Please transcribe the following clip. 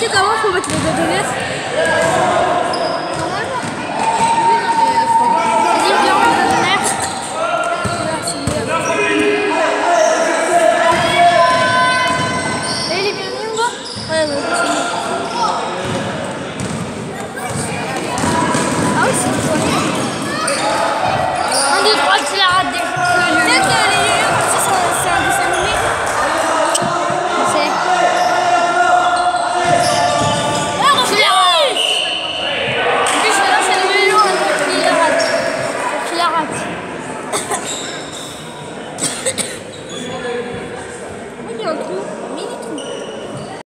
Цікаво, що ви тут дивитесь. Oui, il y a un.